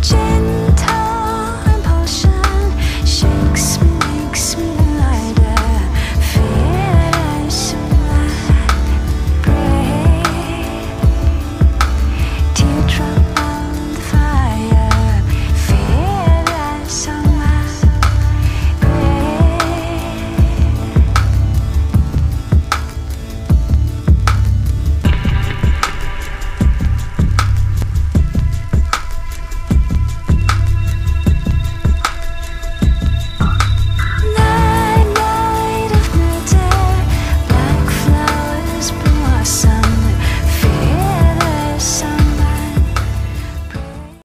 watching